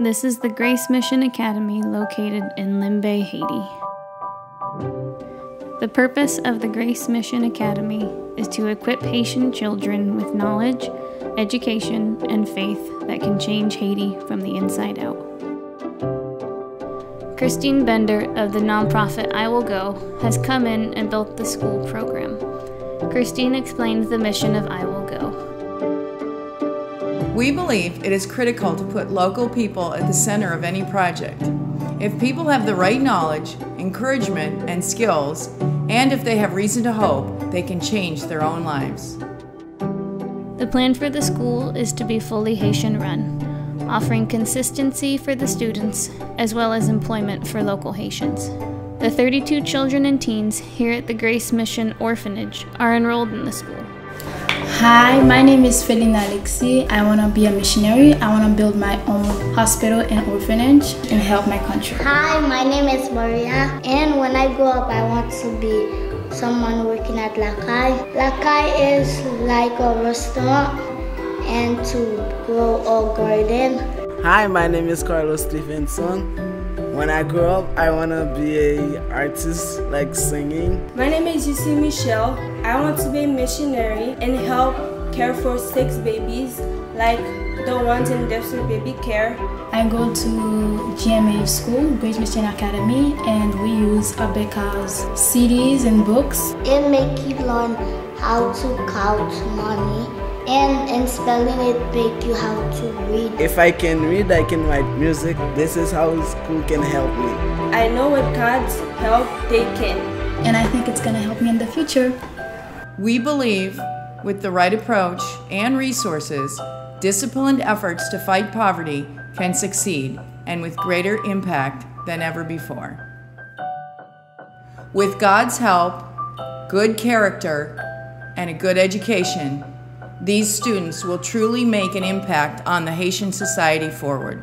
This is the Grace Mission Academy located in Limbe, Haiti. The purpose of the Grace Mission Academy is to equip Haitian children with knowledge, education, and faith that can change Haiti from the inside out. Christine Bender of the nonprofit I Will Go has come in and built the school program. Christine explains the mission of I Will Go. We believe it is critical to put local people at the center of any project. If people have the right knowledge, encouragement, and skills, and if they have reason to hope, they can change their own lives. The plan for the school is to be fully Haitian run, offering consistency for the students as well as employment for local Haitians. The 32 children and teens here at the Grace Mission Orphanage are enrolled in the school. Hi, my name is Felina Alexi. I want to be a missionary. I want to build my own hospital and orphanage and help my country. Hi, my name is Maria, and when I grow up, I want to be someone working at Lakai. Lakai is like a restaurant and to grow a garden. Hi, my name is Carlos Stevenson. When I grow up, I want to be a artist, like singing. My name is Jussi Michelle. I want to be a missionary and help care for six babies, like the ones in Dexter Baby Care. I go to GMA school, Grace Mission Academy, and we use Abeka's CDs and books. It make you learn how to count money and in spelling it make you how to read. If I can read, I can write music. This is how school can help me. I know with God's help, they can. And I think it's going to help me in the future. We believe with the right approach and resources, disciplined efforts to fight poverty can succeed and with greater impact than ever before. With God's help, good character, and a good education, these students will truly make an impact on the Haitian society forward.